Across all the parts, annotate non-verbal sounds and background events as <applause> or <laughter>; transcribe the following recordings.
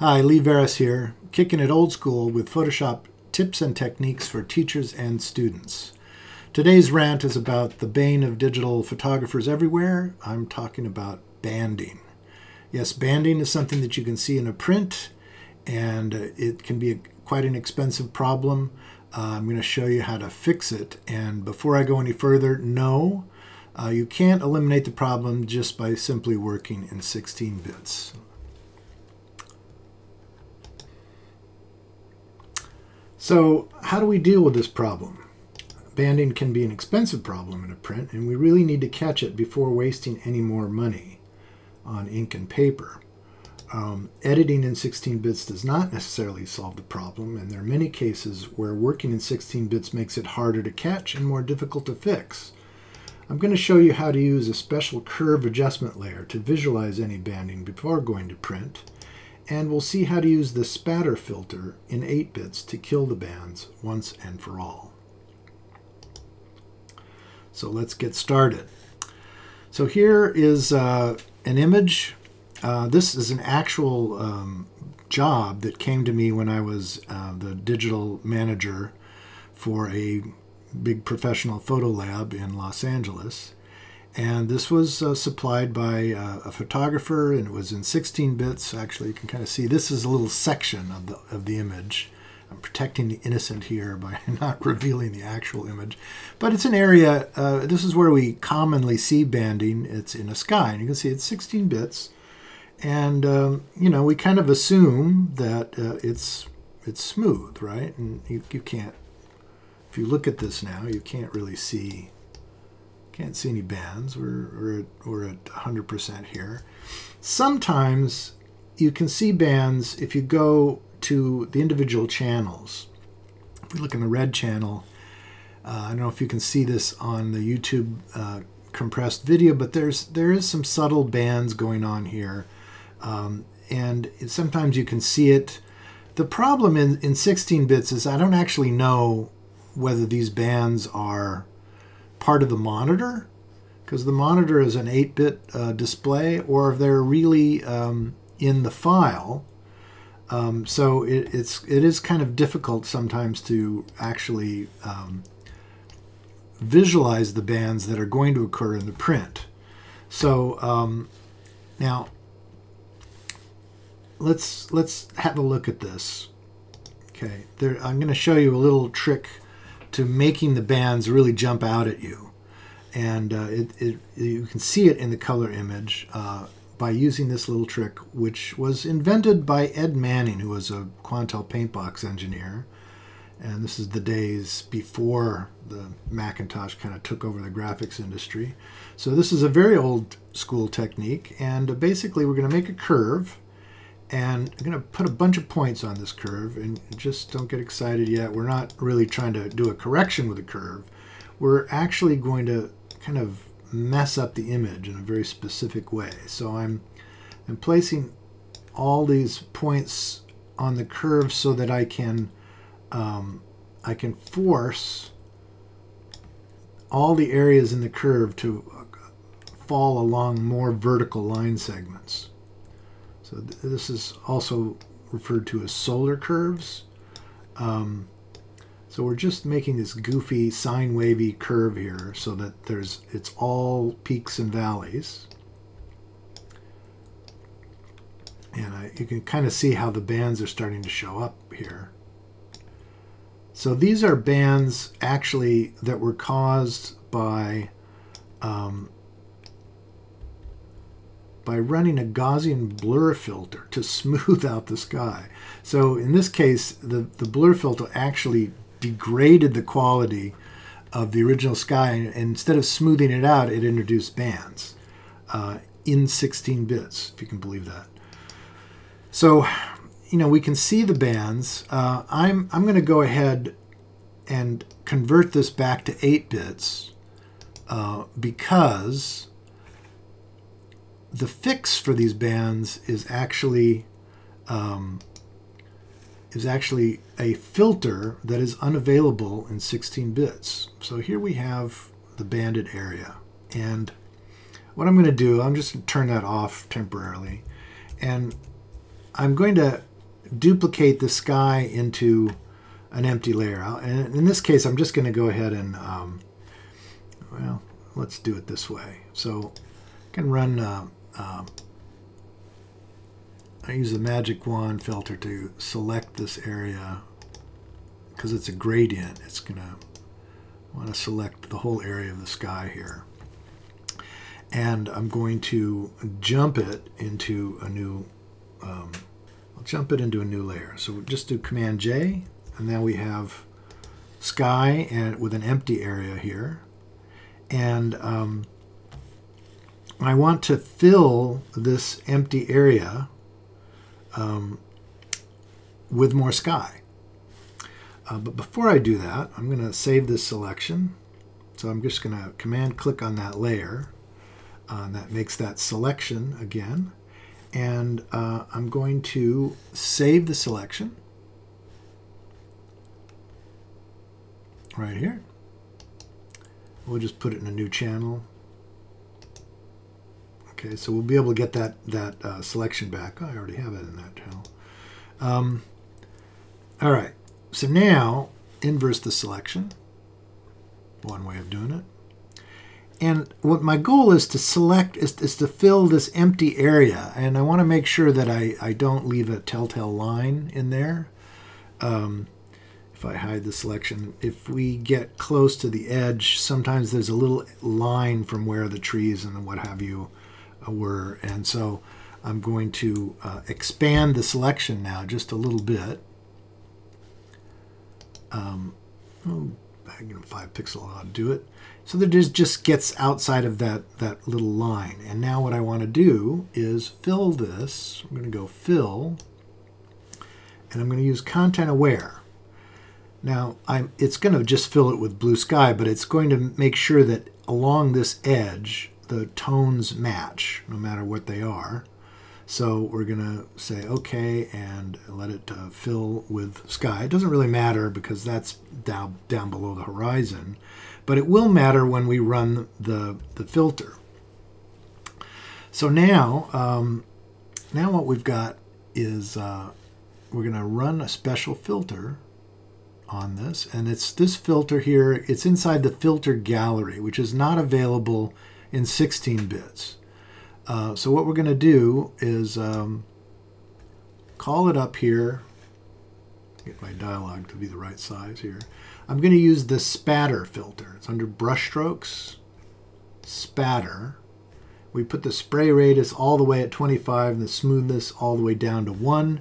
Hi, Lee Varis here, kicking it old school with Photoshop tips and techniques for teachers and students. Today's rant is about the bane of digital photographers everywhere. I'm talking about banding. Yes, banding is something that you can see in a print, and it can be a, quite an expensive problem. Uh, I'm going to show you how to fix it. And before I go any further, no, uh, you can't eliminate the problem just by simply working in 16 bits. So how do we deal with this problem? Banding can be an expensive problem in a print, and we really need to catch it before wasting any more money on ink and paper. Um, editing in 16 bits does not necessarily solve the problem, and there are many cases where working in 16 bits makes it harder to catch and more difficult to fix. I'm going to show you how to use a special curve adjustment layer to visualize any banding before going to print, and we'll see how to use the spatter filter in 8 bits to kill the bands once and for all. So let's get started. So here is uh, an image. Uh, this is an actual um, job that came to me when I was uh, the digital manager for a big professional photo lab in Los Angeles. And this was uh, supplied by uh, a photographer, and it was in 16 bits. Actually, you can kind of see this is a little section of the of the image. I'm protecting the innocent here by <laughs> not revealing the actual image, but it's an area. Uh, this is where we commonly see banding. It's in a sky, and you can see it's 16 bits, and um, you know we kind of assume that uh, it's it's smooth, right? And you, you can't. If you look at this now, you can't really see can't see any bands. We're, we're, at, we're at 100% here. Sometimes you can see bands if you go to the individual channels. If we look in the red channel, uh, I don't know if you can see this on the YouTube uh, compressed video, but there's there is some subtle bands going on here. Um, and sometimes you can see it. The problem in, in 16 bits is I don't actually know whether these bands are part of the monitor because the monitor is an 8-bit uh, display or if they're really um, in the file. Um, so it, it's it is kind of difficult sometimes to actually um, visualize the bands that are going to occur in the print. So um, now let's let's have a look at this. Okay, there, I'm going to show you a little trick to making the bands really jump out at you. And uh, it, it, you can see it in the color image uh, by using this little trick, which was invented by Ed Manning, who was a Quantel paintbox engineer. And this is the days before the Macintosh kind of took over the graphics industry. So this is a very old school technique. And basically, we're going to make a curve and I'm going to put a bunch of points on this curve and just don't get excited yet. We're not really trying to do a correction with a curve. We're actually going to kind of mess up the image in a very specific way. So I'm, I'm placing all these points on the curve so that I can um, I can force all the areas in the curve to fall along more vertical line segments. So th this is also referred to as solar curves. Um, so we're just making this goofy sine wavy curve here so that there's it's all peaks and valleys. And I, you can kind of see how the bands are starting to show up here. So these are bands actually that were caused by um, by running a Gaussian blur filter to smooth <laughs> out the sky. So in this case, the, the blur filter actually degraded the quality of the original sky, and instead of smoothing it out, it introduced bands uh, in 16 bits, if you can believe that. So, you know, we can see the bands. Uh, I'm, I'm going to go ahead and convert this back to 8 bits uh, because the fix for these bands is actually um, is actually a filter that is unavailable in 16 bits. So here we have the banded area. And what I'm going to do, I'm just going to turn that off temporarily. And I'm going to duplicate the sky into an empty layer. And in this case, I'm just going to go ahead and, um, well, let's do it this way. So I can run, uh, uh, I use the magic wand filter to select this area because it's a gradient. It's going to want to select the whole area of the sky here. And I'm going to jump it into a new, um, I'll jump it into a new layer. So we'll just do Command J, and now we have sky and with an empty area here. And um, I want to fill this empty area um, with more sky. Uh, but before I do that, I'm going to save this selection. So I'm just going to command click on that layer. Uh, and that makes that selection again. And uh, I'm going to save the selection right here. We'll just put it in a new channel. Okay, so we'll be able to get that, that uh, selection back. Oh, I already have it in that channel. Um, all right, so now inverse the selection. One way of doing it. And what my goal is to select is, is to fill this empty area. And I want to make sure that I, I don't leave a telltale line in there. Um, if I hide the selection, if we get close to the edge, sometimes there's a little line from where the trees and what have you were. And so I'm going to uh, expand the selection now just a little bit. Um, oh, five pixel how to do it. So that it just gets outside of that, that little line. And now what I want to do is fill this. I'm going to go fill, and I'm going to use content aware. Now, I'm, it's going to just fill it with blue sky, but it's going to make sure that along this edge, the tones match, no matter what they are. So we're going to say OK and let it uh, fill with sky. It doesn't really matter because that's down, down below the horizon, but it will matter when we run the, the filter. So now, um, now what we've got is uh, we're going to run a special filter on this. And it's this filter here, it's inside the filter gallery, which is not available in 16 bits. Uh, so what we're going to do is um, call it up here, get my dialog to be the right size here. I'm going to use the spatter filter. It's under brush strokes, spatter. We put the spray radius all the way at 25 and the smoothness all the way down to 1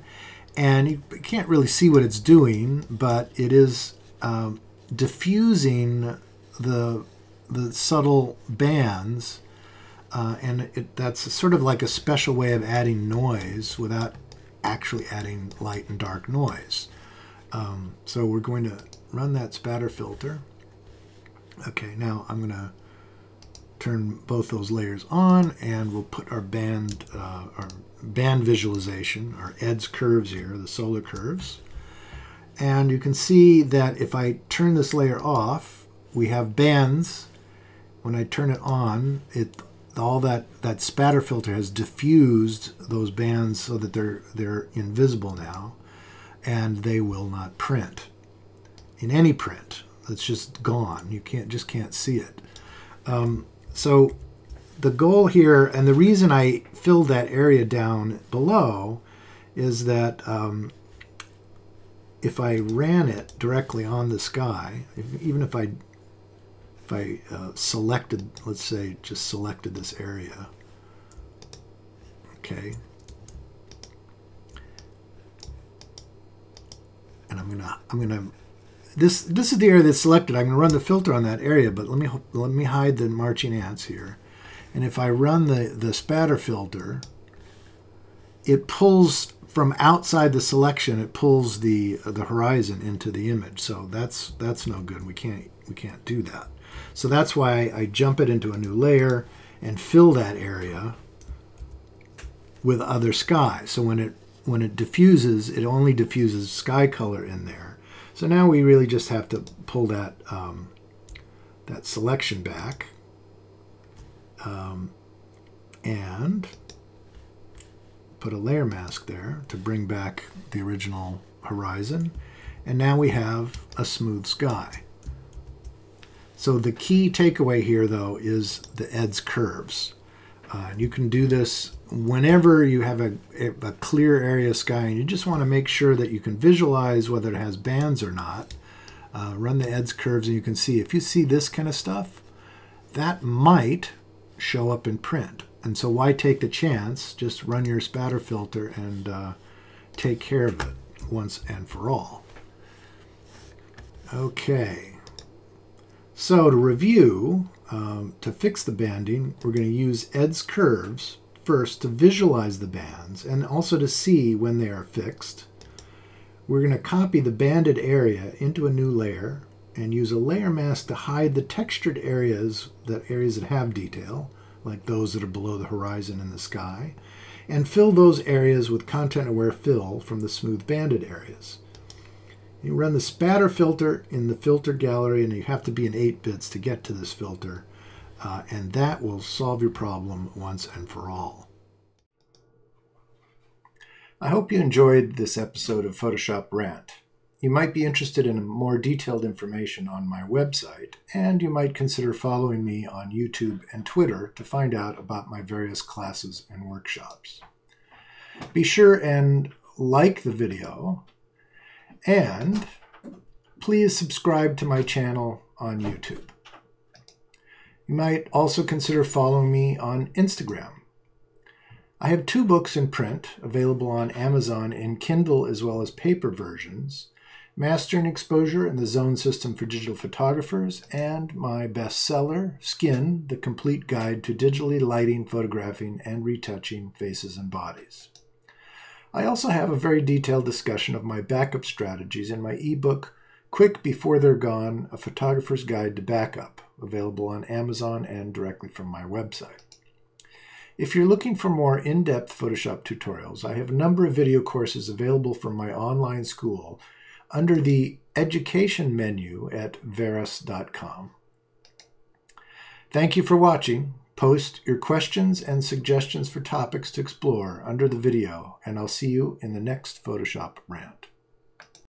and you can't really see what it's doing, but it is um, diffusing the the subtle bands, uh, and it, that's sort of like a special way of adding noise without actually adding light and dark noise. Um, so we're going to run that spatter filter. Okay, now I'm going to turn both those layers on, and we'll put our band, uh, our band visualization, our Ed's curves here, the solar curves. And you can see that if I turn this layer off, we have bands. When I turn it on, it all that, that spatter filter has diffused those bands so that they're, they're invisible now, and they will not print. In any print, it's just gone. You can't just can't see it. Um, so the goal here, and the reason I filled that area down below, is that um, if I ran it directly on the sky, if, even if I if I uh, selected, let's say, just selected this area, okay, and I'm gonna I'm gonna this this is the area that's selected. I'm gonna run the filter on that area, but let me let me hide the marching ants here. And if I run the, the spatter filter, it pulls from outside the selection, it pulls the the horizon into the image. So that's that's no good. We can't we can't do that. So that's why I jump it into a new layer and fill that area with other sky. So when it when it diffuses, it only diffuses sky color in there. So now we really just have to pull that um, that selection back um, and put a layer mask there to bring back the original horizon. And now we have a smooth sky. So the key takeaway here, though, is the Ed's curves. Uh, you can do this whenever you have a, a clear area sky and you just want to make sure that you can visualize whether it has bands or not. Uh, run the Ed's curves and you can see if you see this kind of stuff, that might show up in print. And so why take the chance? Just run your spatter filter and uh, take care of it once and for all. Okay. So to review, um, to fix the banding, we're going to use Ed's curves first to visualize the bands and also to see when they are fixed. We're going to copy the banded area into a new layer and use a layer mask to hide the textured areas, that areas that have detail, like those that are below the horizon in the sky, and fill those areas with content-aware fill from the smooth banded areas. You run the spatter filter in the filter gallery, and you have to be in 8 bits to get to this filter, uh, and that will solve your problem once and for all. I hope you enjoyed this episode of Photoshop Rant. You might be interested in more detailed information on my website, and you might consider following me on YouTube and Twitter to find out about my various classes and workshops. Be sure and like the video, and please subscribe to my channel on YouTube. You might also consider following me on Instagram. I have two books in print available on Amazon in Kindle as well as paper versions Mastering Exposure and the Zone System for Digital Photographers, and my bestseller, Skin, The Complete Guide to Digitally Lighting, Photographing, and Retouching Faces and Bodies. I also have a very detailed discussion of my backup strategies in my ebook, Quick Before They're Gone A Photographer's Guide to Backup, available on Amazon and directly from my website. If you're looking for more in-depth Photoshop tutorials, I have a number of video courses available from my online school under the Education menu at varis.com. Thank you for watching. Post your questions and suggestions for topics to explore under the video, and I'll see you in the next Photoshop rant.